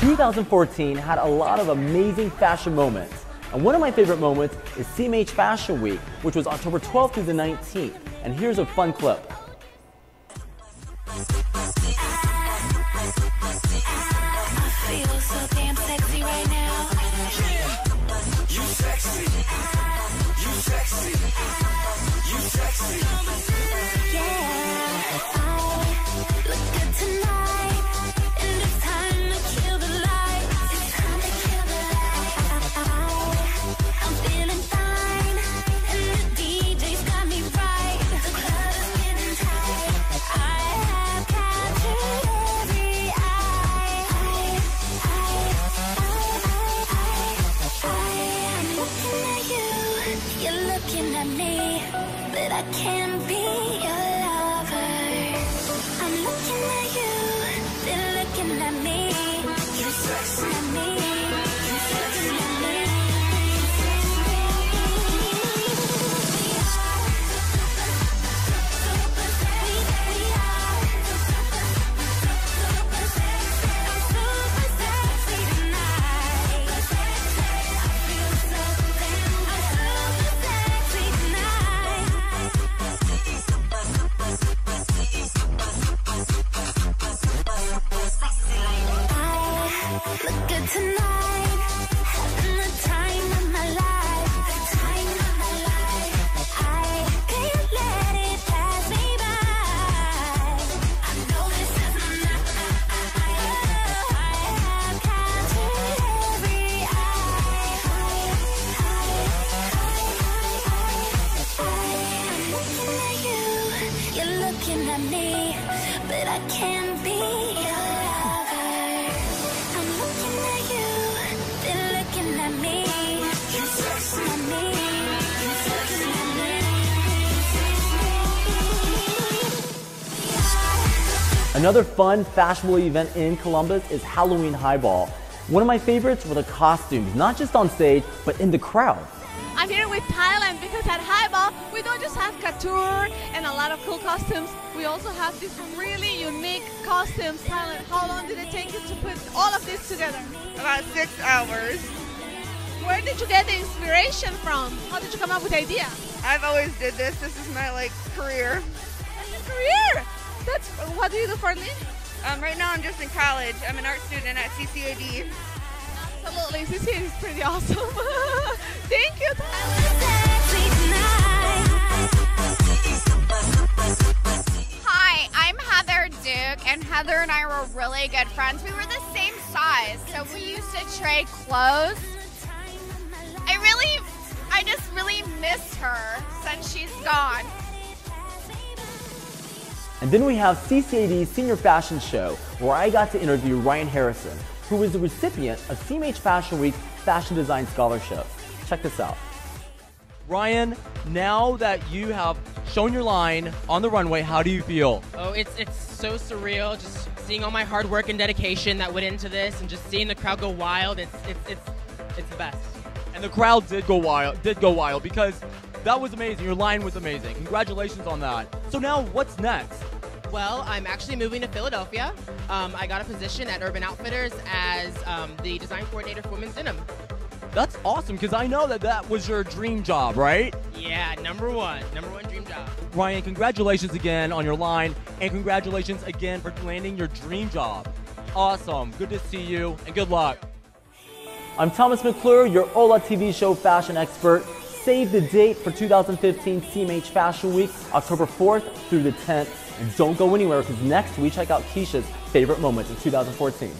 2014 had a lot of amazing fashion moments. And one of my favorite moments is CMH Fashion Week, which was October 12th through the 19th. And here's a fun clip. I feel so damn sexy right now. I can't be looking at me, but I can't be your lover. I'm looking at you, at me. Another fun, fashionable event in Columbus is Halloween Highball. One of my favorites were the costumes, not just on stage, but in the crowd. I'm here with Thailand because at Highball we don't just have couture and a lot of cool costumes. We also have these really unique costumes. Thailand, how long did it take you to put all of this together? About six hours. Where did you get the inspiration from? How did you come up with the idea? I've always did this. This is my like career. Career. That's what do you do for a living? Um, right now I'm just in college. I'm an art student at CCAD. Absolutely, this is pretty awesome. Thank you. Hi, I'm Heather Duke, and Heather and I were really good friends. We were the same size, so we used to trade clothes. I really, I just really miss her since she's gone. And then we have CCAD's Senior Fashion Show, where I got to interview Ryan Harrison, who was the recipient of CMH Fashion Week Fashion Design Scholarship. Check this out. Ryan, now that you have shown your line on the runway, how do you feel? Oh, it's it's so surreal just seeing all my hard work and dedication that went into this and just seeing the crowd go wild. It's it's it's it's the best. And the crowd did go wild, did go wild because that was amazing. Your line was amazing. Congratulations on that. So now what's next? Well, I'm actually moving to Philadelphia. Um, I got a position at Urban Outfitters as um, the design coordinator for women's denim. That's awesome because I know that that was your dream job, right? Yeah, number one, number one dream job. Ryan, congratulations again on your line and congratulations again for landing your dream job. Awesome. Good to see you and good luck. I'm Thomas McClure, your Hola TV show fashion expert. Save the date for 2015 CMH Fashion Week, October 4th through the 10th. And don't go anywhere because next we check out Keisha's favorite moments of 2014.